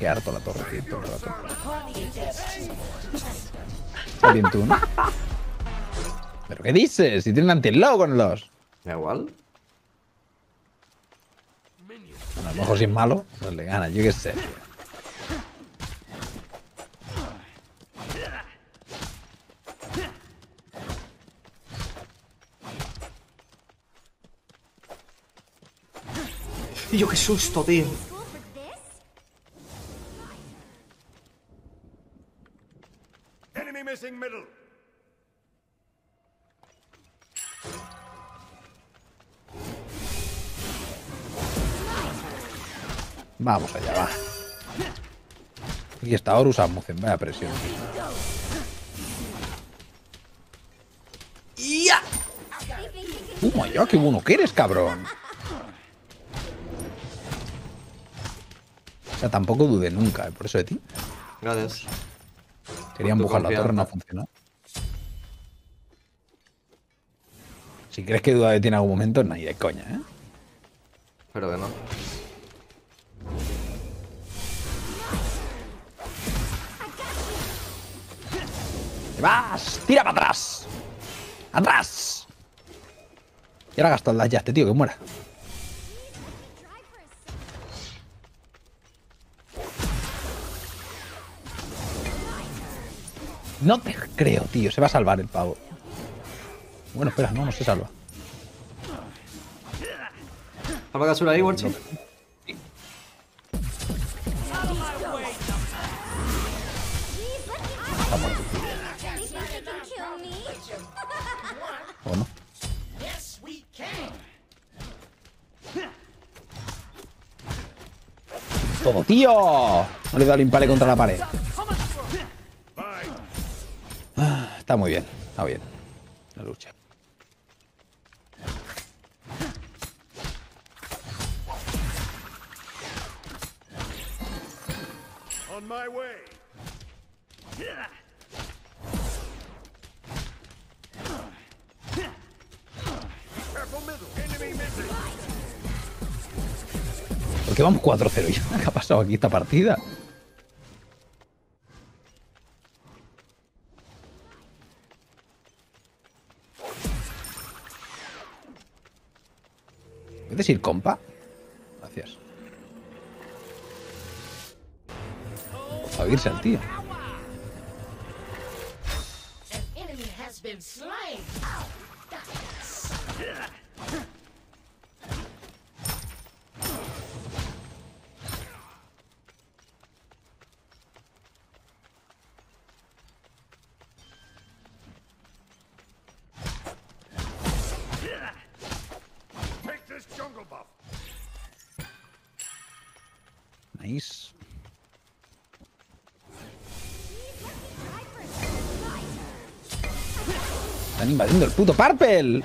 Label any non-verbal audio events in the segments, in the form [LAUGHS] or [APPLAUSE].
Qué harto la torre, tío, todo el rato. Está bien tú, ¿no? ¿Pero qué dices? Si tienen anti-low con los. Da igual. Bueno, a lo mejor si es malo, pues le gana, yo qué sé. Tío, qué susto, tío. Missing middle. Vamos allá, va. Y está Horus Amuzen, vaya presión. ¡Ya! ¡Uh, ya, qué bueno que eres, cabrón! O sea, tampoco dudé nunca, ¿eh? por eso de ti. Gracias. Quería empujar la torre, no funcionado. Si crees que duda de ti en algún momento, ni de coña, ¿eh? Pero que no. ¡Te vas! ¡Tira para atrás! ¡Atrás! Y ahora gastó el dash ya este tío, que muera. No te creo, tío. Se va a salvar el pavo. Bueno, espera, no, no se salva. ¿Alba Kasura ahí, Warchi? No? ¡Todo, tío! No le he dado el impale contra la pared. Ah, está muy bien, está bien. La lucha. On my way. Careful middle. Enemy missing. ¿Por qué vamos 4-0 ya? [LAUGHS] ¿Qué ha pasado aquí esta partida? Ir, compa? Gracias. A irse al tío. Están invadiendo el puto Purple.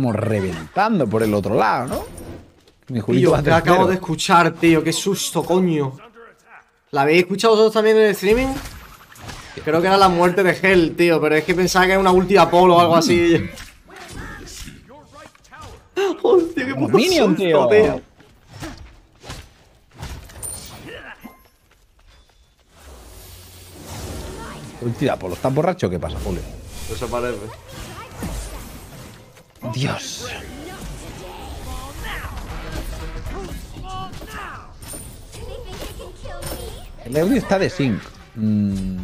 Estamos reventando por el otro lado, ¿no? Mi Tío, que acabo de escuchar, tío. Qué susto, coño. ¿La habéis escuchado vosotros también en el streaming? Creo que era la muerte de Hell, tío. Pero es que pensaba que era una ulti Apolo o algo así. [LAUGHS] Hostia, qué puto Minion, susto, tío. Ultida, Polo, ¿estás borracho o qué pasa, Julio? Eso parece. Dios. El Eury está de sync. Mm,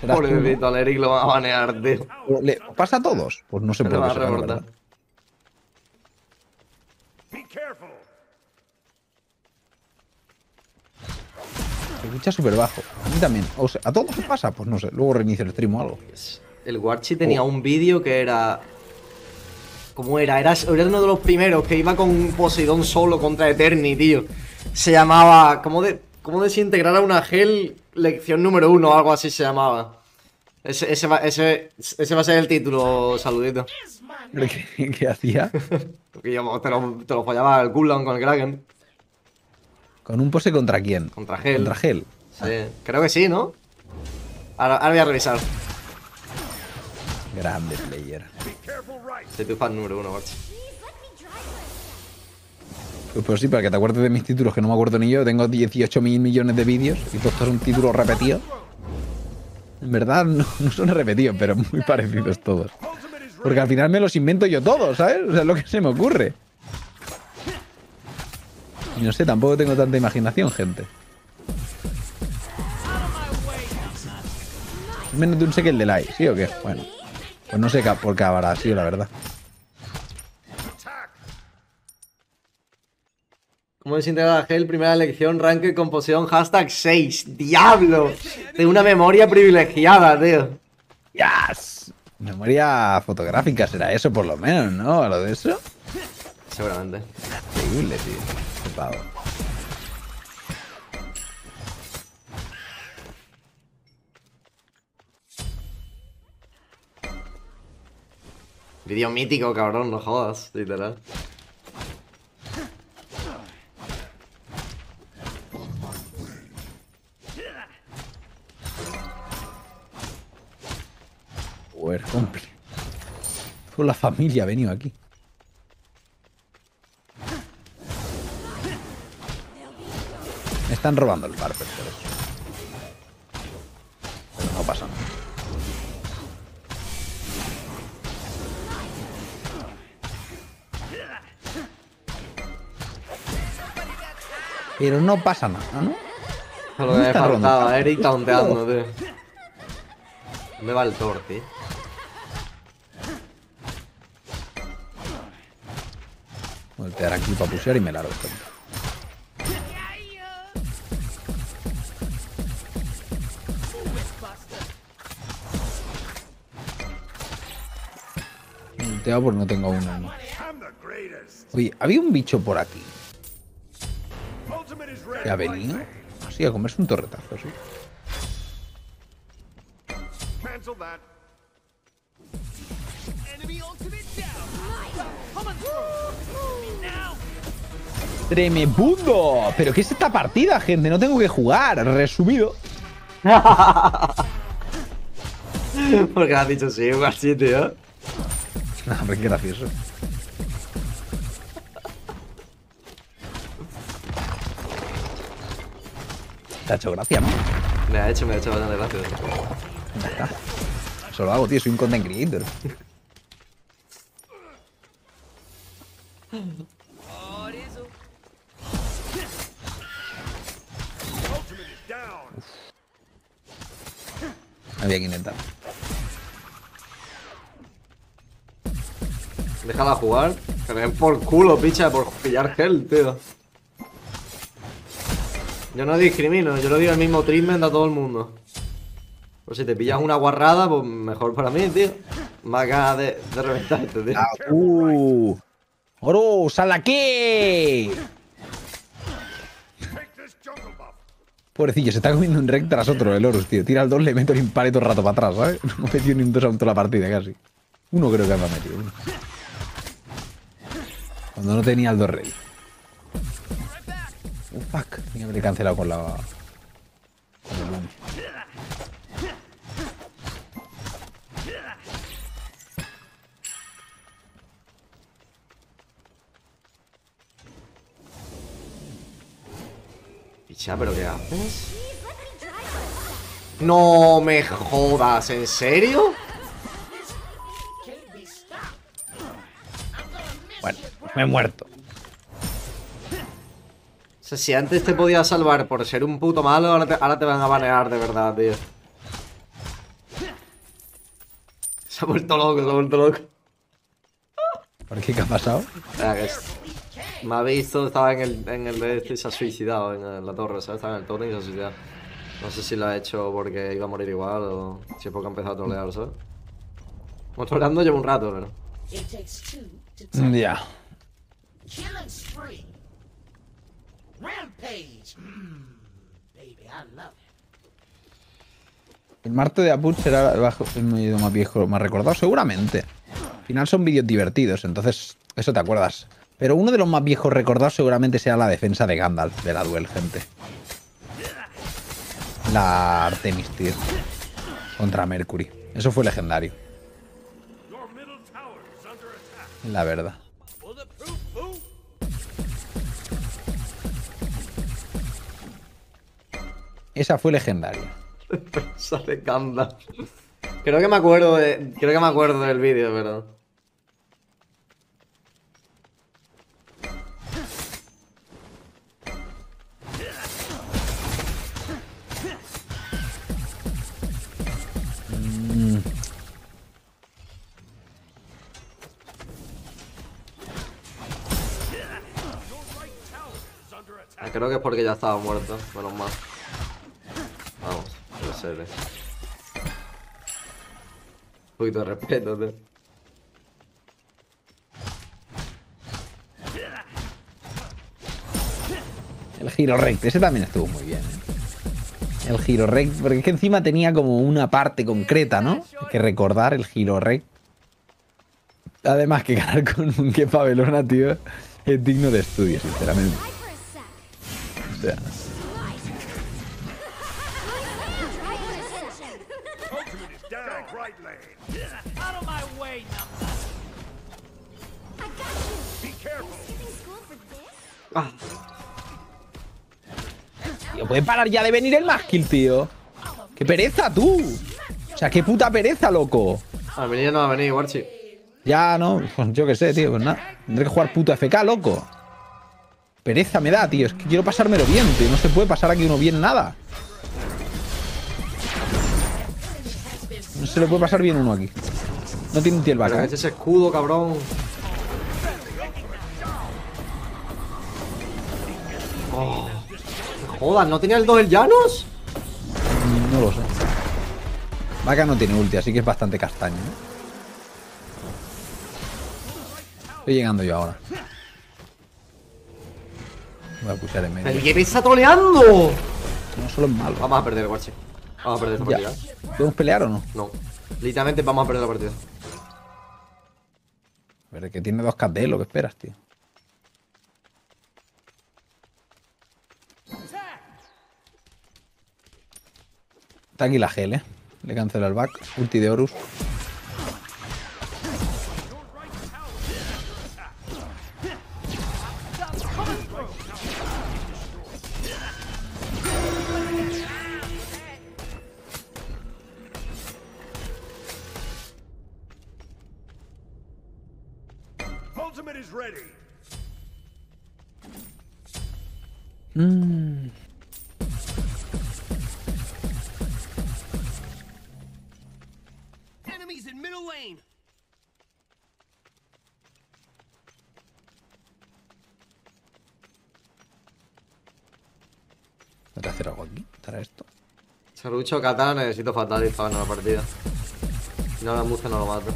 ¿serás tú, no? Pobrecito, al Eric lo van a banear, tío. ¿Le pasa a todos? Pues no Se va a será, reportar. Be careful. Se escucha súper bajo. A mí también. O sea, ¿A todos qué pasa? Pues no sé. Luego reinicio el stream o algo. El Warchi tenía un vídeo que era. ¿Cómo era? era? Era uno de los primeros que iba con Poseidón solo contra Eterni, tío. Se llamaba. ¿Cómo, de, cómo desintegrar a una gel? Lección número uno o algo así se llamaba. Ese, ese, va, ese, ese va a ser el título, saludito. Is my ¿Pero ¿Qué, qué hacía? [LAUGHS] Porque yo te lo, te lo follaba el cooldown con el Kraken. ¿Con un pose contra quién? Contra Gel. Contra Gel. Sí, creo que sí, ¿no? Ahora, ahora voy a revisar. Grande player. Soy tu fan número uno, macho. Pues, pues sí, para que te acuerdes de mis títulos, que no me acuerdo ni yo. Tengo 18 mil millones de vídeos y todos son títulos repetidos. En verdad, no, son repetidos, pero muy parecidos todos. Porque al final me los invento yo todos, ¿sabes? O sea, es lo que se me ocurre. Y no sé, tampoco tengo tanta imaginación, gente. Menos de un second delay, ¿sí o qué? Bueno. Pues no sé por qué habrá sido, la verdad. ¿Cómo a Gel? Primera elección, ranking, composición, hashtag 6. ¡Diablo! Tengo una memoria privilegiada, tío. ¡Yes! Memoria fotográfica será eso, por lo menos, ¿no? A lo de eso. Seguramente. Increíble, tío. Qué pavo. Vídeo mítico, cabrón, no jodas, literal. Joder, comple. Toda la familia ha venido aquí. Me están robando el eso. Pero Pero no pasa nada, ¿no? Lo que me faltaba? Eric taunteando, tío. ¿Dónde va el Thor, tío? Voltear aquí para pusear y me largo. Volteado porque no tengo uno. Oye, había un bicho por aquí Que ha venido así a comerse un torretazo, sí. ¡Tremebundo! ¿Pero qué es esta partida, gente? No tengo que jugar. Resumido. [LAUGHS] Porque has dicho sí, algo así, tío. [LAUGHS] No, hombre, qué gracioso. Te ha hecho gracia, ¿no? Me ha hecho, me ha hecho bastante gracia. Ya está. Eso lo hago, tío. Soy un content creator. Había que intentar. Déjala jugar. Que me den por culo, picha, por pillar gel, tío. Yo no discrimino, yo le doy el mismo treatment a todo el mundo. Pues si te pillas una guarrada, pues mejor para mí, tío. Más ganas de, de reventarte, tío. Ah, ¡Uh! ¡Oro! ¡Sal aquí! Pobrecillo, se está comiendo un rec tras otro el Horus, tío. Tira el 2, le meto el impare todo el rato para atrás, ¿sabes? [LAUGHS] No me metido ni un 2 a toda la partida casi. Uno creo que me ha metido. Cuando no tenía el 2 ready. Fuck. Que haber cancelado con la... Con el Lumi. Picha, ¿pero qué haces? Me. No me jodas, ¿en serio? Bueno, me he muerto. O sea, si antes te podía salvar por ser un puto malo, ahora te, ahora te van a banear de verdad, tío. Se ha vuelto loco, se ha vuelto loco. ¿Por qué? ¿Qué ha pasado? Espera, que es- me ha visto, estaba en el, en el de este y se ha suicidado en, la torre, ¿sabes? Estaba en el totem y se ha suicidado. No sé si lo ha hecho porque iba a morir igual o si es porque ha empezado a trolear, ¿sabes? Hemos troleando lleva un rato, pero... Ya. Killing El Marte de Aput será el, vídeo más viejo, más recordado, seguramente. Al final son vídeos divertidos, entonces eso te acuerdas. Pero uno de los más viejos recordados seguramente sea la defensa de Gandalf de la Duel, gente. La Artemis, tío. Contra Mercury. Eso fue legendario, la verdad. Esa fue legendaria. Sale Gandalf. Creo que me acuerdo de. Creo que me acuerdo del vídeo, pero. Ah, Creo que es porque ya estaba muerto, menos mal. Ser. eh. Un poquito de respeto, tío. El giro rect, ese también estuvo muy bien. ¿eh? El giro rect, porque es que encima tenía como una parte concreta, ¿no? Que recordar el giro rect. Además que ganar con un Kepa Belona, tío, es digno de estudio, sinceramente. O sea, Ah, tío, puede parar ya de venir el kill, tío. ¡Qué pereza, tú! O sea, qué puta pereza, loco. a venir no va a venir, Warchi. Ya, no, pues yo qué sé, tío, pues nada. Tendré que jugar puto FK, loco. Pereza me da, tío. Es que quiero pasármelo bien, tío. No se puede pasar aquí uno bien nada. No se le puede pasar bien uno aquí. No tiene un tío el Pero vaca, es ese escudo, cabrón. Oh. Joder, ¿no tenía el 2 el Llanos? No lo sé. Vaca no tiene ulti, así que es bastante castaño. ¿eh? Estoy llegando yo ahora. Voy a pushar en medio. ¿El que está troleando? No solo es malo. Vamos a perder, Warchi. Vamos a perder esta Ya. partida. ¿Podemos pelear o no? No. Literalmente vamos a perder la partida. Pero es que tiene dos KD, lo que esperas, tío. Está aquí la Gel, eh. Le cancelo el back. Ulti de Horus. Ultimate is ready. Enemies in middle lane. Hacer algo aquí. ¿Estará esto? Serrucho Katana necesito fatality para ganar la partida. Si no la muzca no lo mato.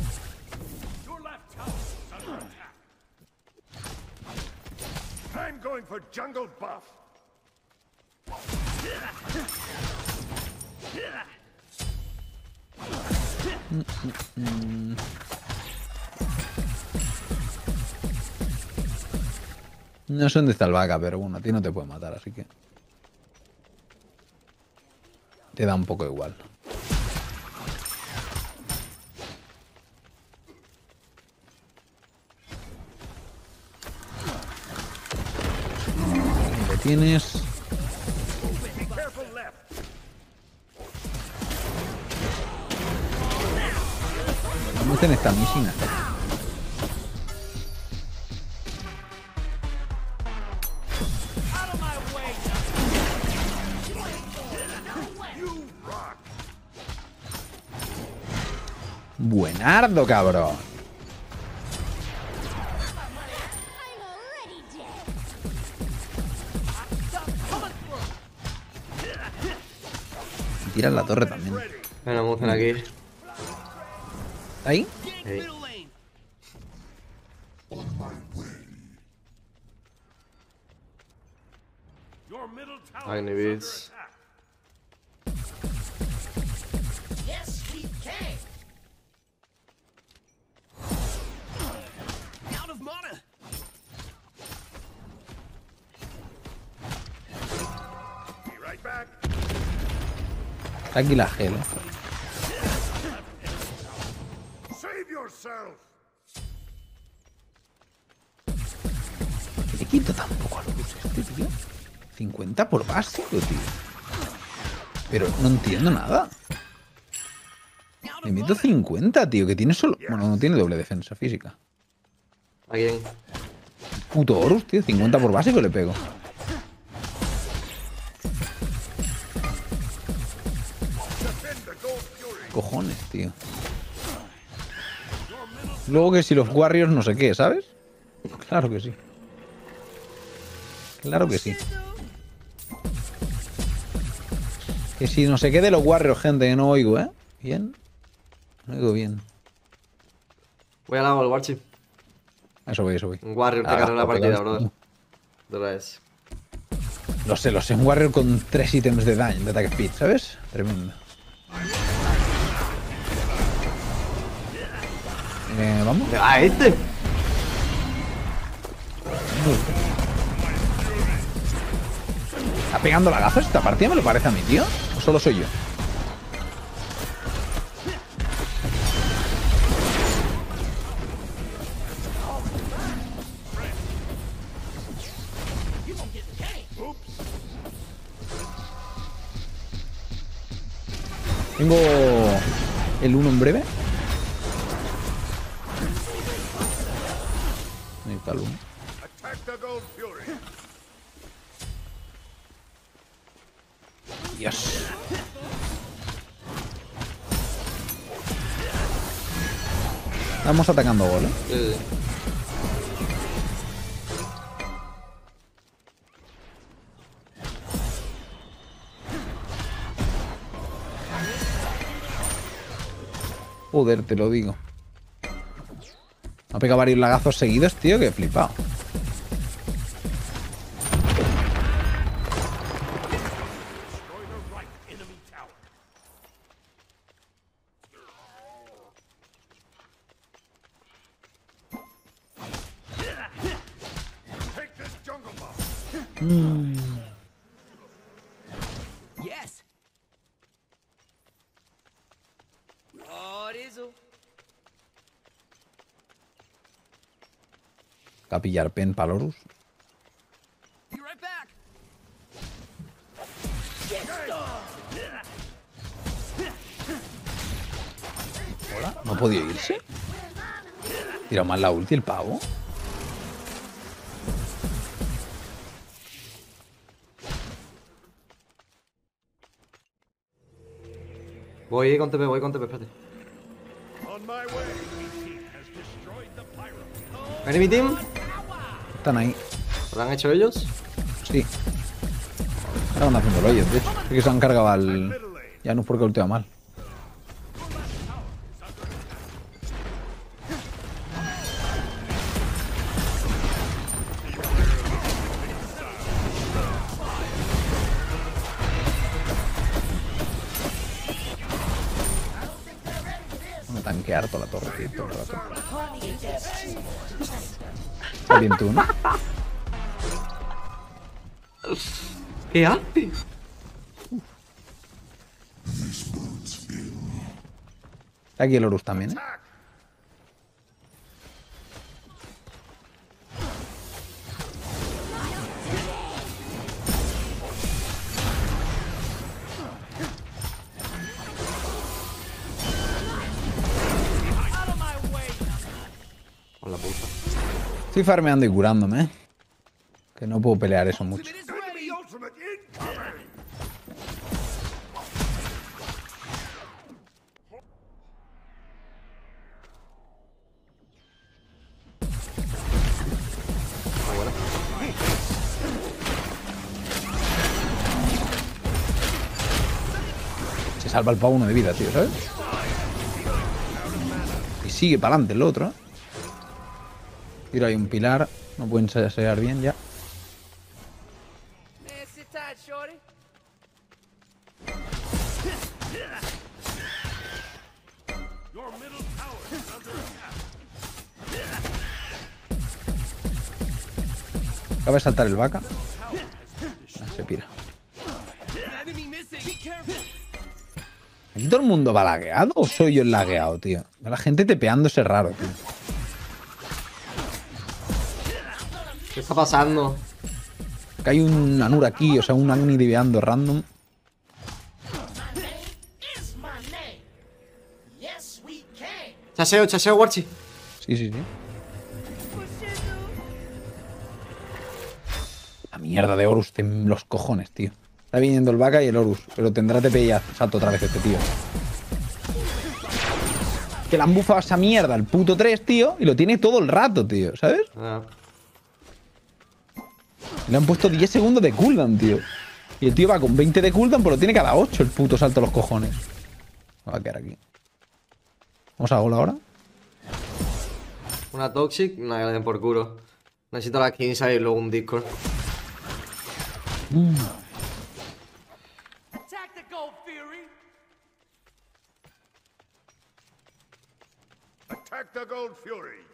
I'm going for jungle buff. No sé dónde está vaca, pero bueno, a ti no te puede matar, así que. Te da un poco igual. Lo tienes. Vamos en esta misión. Buenardo, cabrón. Tiran la torre también. Bueno, muzcan aquí. Ahí. Sí. Agnivis. Yes, we can. Out of mana. Right back. ¿Qué le quito tampoco a Lorus este, tío? 50 por básico, tío. Pero no entiendo nada. Le meto 50, tío, que tiene solo... Bueno, no tiene doble defensa física. ¿A quién? Puto Horus, tío, 50 por básico le pego. Cojones, tío. Luego que si los Warriors no sé qué, ¿sabes? Claro que sí. Claro que sí. Que si no sé qué de los Warriors, gente, que no oigo, ¿eh? ¿Bien? No oigo bien. Voy al lado del Warchi. Eso voy, eso voy. Un Warrior te gana la partida, brother. De la es. Lo sé, lo sé. Un Warrior con tres ítems de daño, de ataque speed, ¿sabes? Tremendo. Eh, vamos. ¡Ah, este! ¿Está pegando lagazos esta partida? ¿Me lo parece a mí, tío? ¿O solo soy yo? Tengo el 1 en breve. Atacando gol, ¿eh? Sí. Joder, te lo digo. Ha pegado varios lagazos seguidos, tío, que he flipado. Yes. A pillar pen Palorus. Hola, ¿no podido irse? Tira mal la ulti el pavo. Voy con TP, voy con TP, espérate. On my way! My team has destroyed the pyro. Enemy team. Están ahí. ¿Lo han hecho ellos? Sí. Ahora van haciendo ellos, de hecho. Es que se han cargado al... Ya no es porque ultea mal. Tío, todo el rato. Está bien tú, ¿no? ¿Qué hace? Está aquí el Horus también, ¿eh? Estoy farmeando y curándome. Que no puedo pelear eso mucho. Se salva el pavo uno de vida, tío, ¿sabes? Y sigue para adelante el otro. Tiro ahí un pilar. No pueden sasear bien ya. Acaba de saltar el vaca. Ah, se pira. ¿Aquí todo el mundo va lagueado o soy yo el lagueado, tío? La gente tepeándose raro, tío. Está pasando? Que hay un Anur aquí, o sea, un Agni diveando random. Chaseo, chaseo, Warchi. Sí, sí, sí. La mierda de Horus en los cojones, tío. Está viniendo el vaca y el Horus, pero tendrá TP y salto otra vez este tío. Que le han bufado esa mierda al puto 3, tío, y lo tiene todo el rato, tío, ¿sabes? Ah, Le han puesto 10 segundos de cooldown, tío. Y el tío va con 20 de cooldown, pero tiene cada 8 el puto salto a los cojones. Me va a quedar aquí. ¿Vamos a gol ahora? Una Toxic, una que le den por culo. Necesito la Kingside y luego un Discord. Attack the Gold Fury.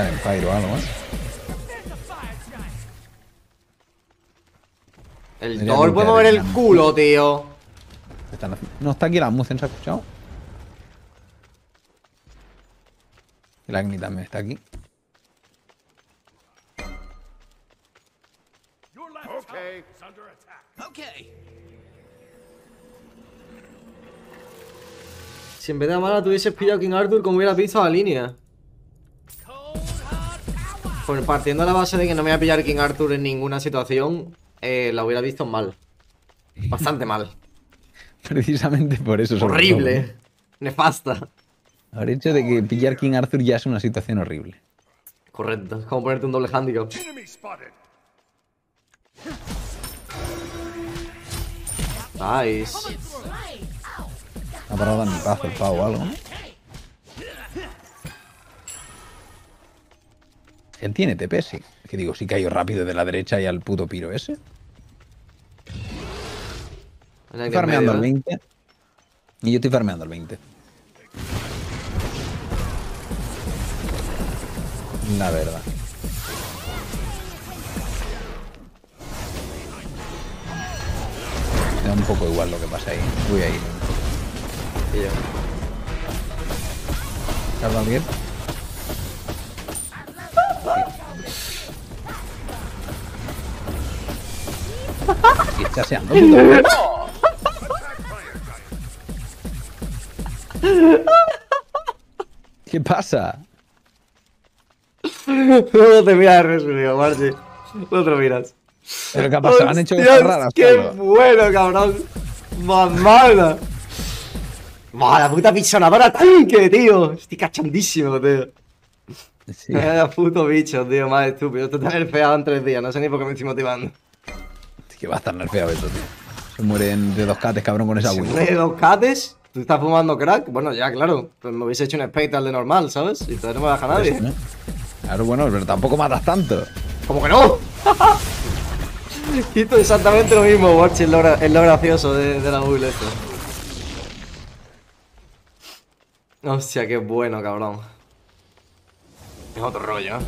Está en Fire o algo, ¿eh? El Thor puede mover el culo, tío. No, está aquí la Muzen, ¿se ha escuchado? El Agni también está aquí. Si en vez de Amara tuvieses pillado King Arthur, como hubieras visto la línea. Pues partiendo de la base de que no me voy a pillar King Arthur en ninguna situación, eh, la hubiera visto mal. Bastante mal. [LAUGHS] Precisamente por eso. Horrible. Nefasta. El hecho de que pillar King Arthur ya es una situación horrible. Correcto. Es como ponerte un doble handicap. Nice. Ha parado en mi paso el pavo o algo, ¿no? Él tiene TP, sí. Que digo, sí cayó rápido de la derecha y al puto piro ese. Estoy farmeando el ¿eh? 20. Y yo estoy farmeando el 20. La verdad. Me da un poco igual lo que pasa ahí. Voy a ir. Y yo. ¿Salva alguien? Sí. Está perro. ¿Qué pasa? [LAUGHS] No te miras resumido, Marci. No te miras. ¿Pero qué pasa? Han hecho cosas raras. ¡Qué bueno, cabrón! ¡Mamada! ¡Mala puta pisonadora tanque, tío! Estoy cachondísimo, tío. Sí. [LAUGHS] Puto bicho, tío, más estúpido. Esto está nerfeado en tres días, no sé ni por qué me estoy motivando. Que va a estar nerfeado eso, tío. Se mueren de dos cates, cabrón, con esa Wii. de dos cates, tú estás fumando crack, bueno, ya, claro. Pues me hubiese hecho un spectral de normal, ¿sabes? Y entonces no me baja nadie. ¿no? Claro, bueno, pero tampoco matas tanto. ¿Cómo que no? [LAUGHS] Hizo exactamente lo mismo, Watch, es lo, gra- es lo gracioso de, de la build esta. Hostia, qué bueno, cabrón. Es otro rollo, ¿eh?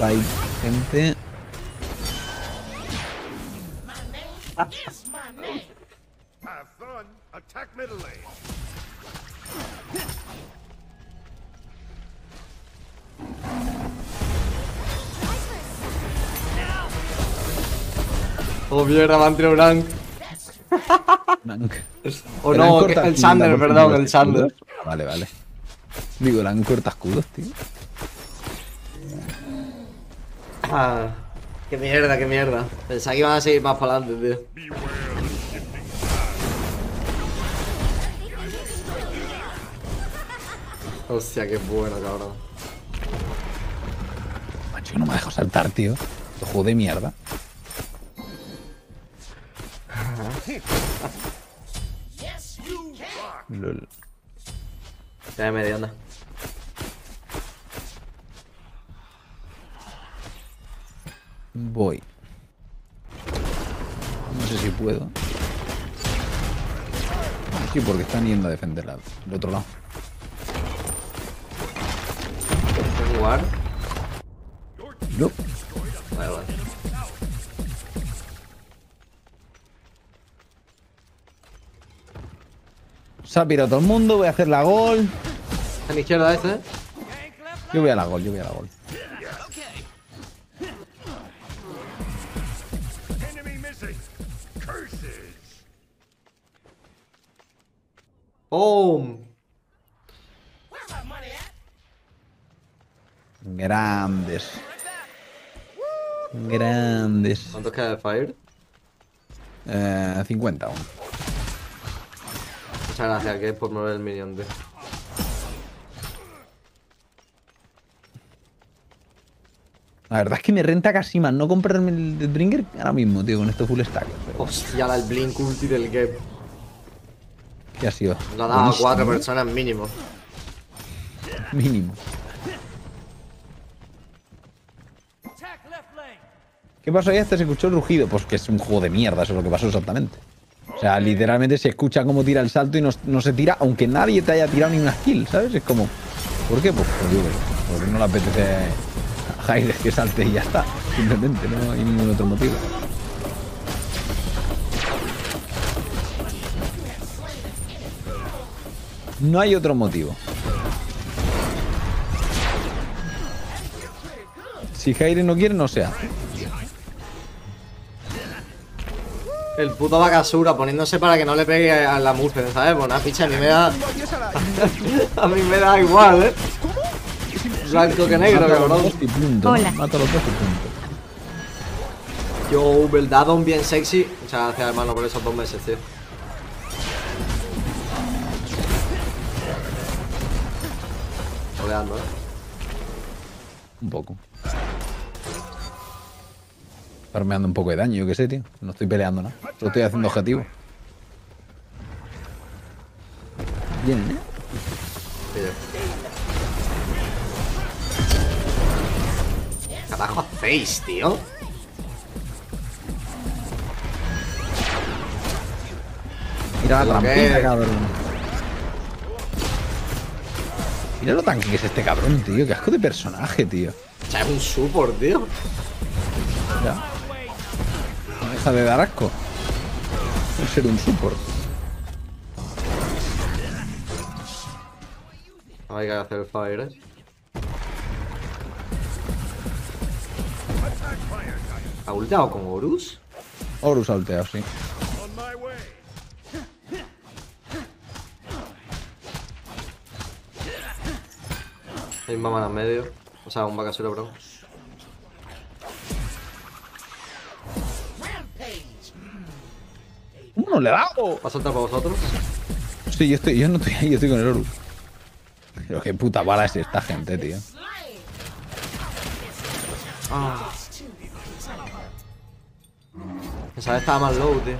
Bye, gente. Lane. Oh, mierda, me han tirado. [LAUGHS] O ¿Le han no, que- cortado el Sander, perdón, el de Sander. Vale, vale. Digo, le han cortado escudos, tío. Ah, qué mierda, qué mierda. Pensaba que iban a seguir más para adelante, tío. Hostia, qué bueno, cabrón. Macho, no me dejo saltar, tío. Esto juego de mierda. Lol. Ya de anda. Voy. No sé si puedo. Sí, porque están yendo a defender la- el otro lado. ¿Puedes jugar? No. Vale, vale. Se ha pirado todo el mundo, voy a hacer la gol. A la izquierda este, ¿eh? Yo voy a la gol, yo voy a la gol. ¡Oh! Grandes. Grandes. ¿Cuántos queda de Fire? Eh, 50 aún. Muchas gracias, que por mover el minion, tío. La verdad es que me renta casi más no comprarme el Deathbringer ahora mismo, tío, con esto full stack. Pero, Hostia, la el Blink ulti del Gap. ¿Qué ha sido? Lo ha dado a cuatro personas mínimo. Mínimo. ¿Qué pasó ahí? Este se escuchó el rugido. Pues que es un juego de mierda, eso es lo que pasó exactamente. Sea, literalmente se escucha cómo tira el salto y no, no se tira, aunque nadie te haya tirado ni una skill, ¿sabes? Es como. ¿Por qué? Pues, sé, porque no le apetece a Jaire que salte y ya está. Simplemente, no hay ningún otro motivo. No hay otro motivo. Si Jaire no quiere, no se hace. El puto Bakasura poniéndose para que no le pegue a la Mugen, ¿sabes? Pues una ficha a mí me da. [LAUGHS] a mí me da igual, ¿eh? Blanco que negro, cabrón. Hola. Mata a los dos y punto. Yo, Beldadon bien sexy. Muchas gracias, hermano, por esos dos meses, tío. Oleando, ¿eh? Un poco. Farmeando un poco de daño, yo qué sé, tío. No estoy peleando nada. Solo estoy haciendo objetivo. Bien, ¿eh? ¿Qué carajo hacéis, tío? Mira la trampita, cabrón. Mira lo tanque que es este cabrón, tío. Qué asco de personaje, tío. O sea, es un support, tío. Ya. Deja de dar asco. Por ser un support. Hay que hacer el fire, ¿eh? ¿Ha ulteado con Horus? Horus ha ulteado, sí. On my way. Hay mamá en medio. O sea, un Bakasura, bro. No le dado? ¿Va a saltar para vosotros? Sí, yo, estoy, yo no estoy ahí, yo estoy con el Horus. Pero qué puta bala es esta gente, tío. Ah. Esa vez estaba más low, tío.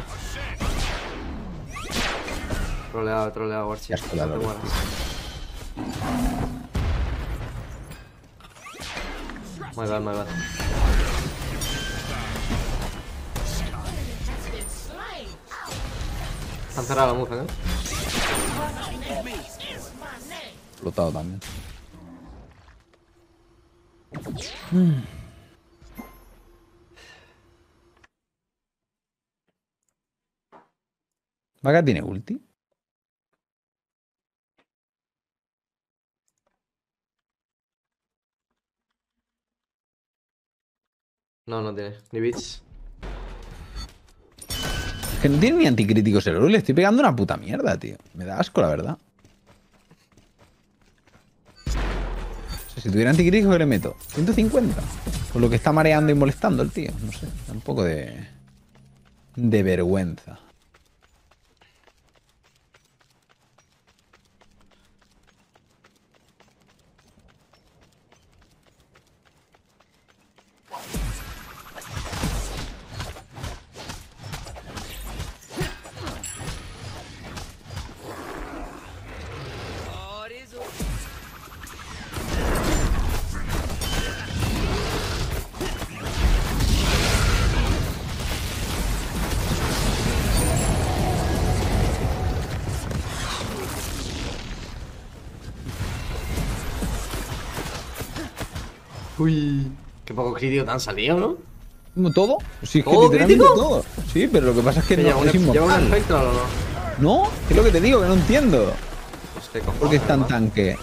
Troleado, troleado, Warchi. No te verdad. mueras. My Han cerrado la mufa, ¿eh? Explotado también. Mm. ¿Vaca tiene ulti? No, no tiene. Ni bits. Que no tiene ni anticríticos el Horus, le estoy pegando una puta mierda, tío. Me da asco, la verdad. O sea, si tuviera anticrítico, ¿qué le meto? 150. Con lo que está mareando y molestando el tío. No sé, da un poco de... De vergüenza. Uy. Qué poco crítico te han salido, ¿no? ¿Como ¿Todo? Sí, es que ¿Todo literalmente crítico? todo. Sí, pero lo que pasa es que ¿Lleva no es inmortal. o no? ¿No? Es lo que te digo, que no entiendo. Pues qué cojones, ¿Por qué es tan ¿no? tanque?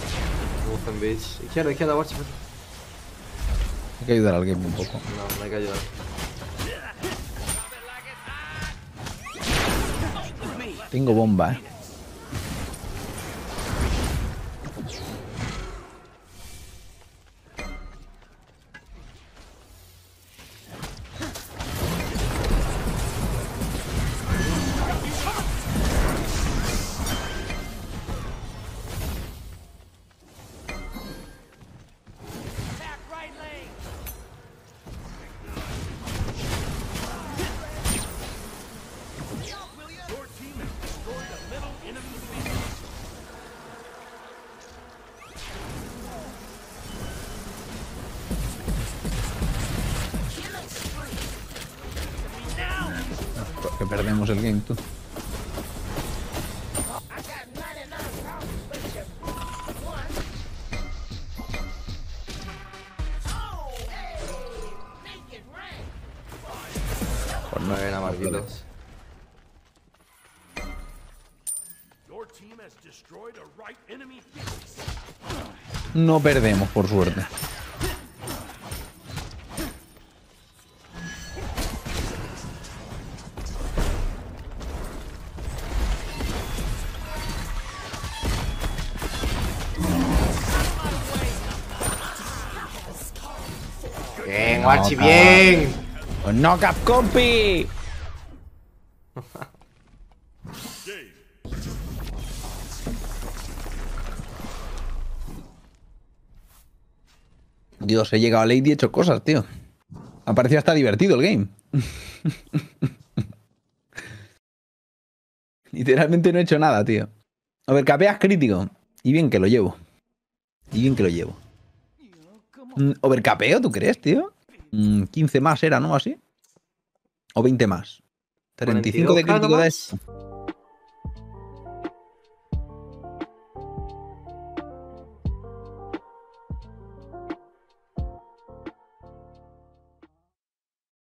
Beach. Izquierda, izquierda, watch. Hay que ayudar al game un poco. No, no hay que ayudar. Tengo bomba, eh. Perdemos el game, tú. No right enemy base. No perdemos, por suerte. Bien, Guachi, bien. ¡No, cap compi! [LAUGHS] Dios, he llegado a Lady y he hecho cosas, tío. Ha parecido hasta divertido el game. [LAUGHS] Literalmente no he hecho nada, tío. A ver, capeas crítico. Y bien que lo llevo. Y bien que lo llevo. Mm, ¿Overcapeo, tú crees, tío? Mm, 15 más era, ¿no? Así. O 20 más. 35 de 42K crítico de.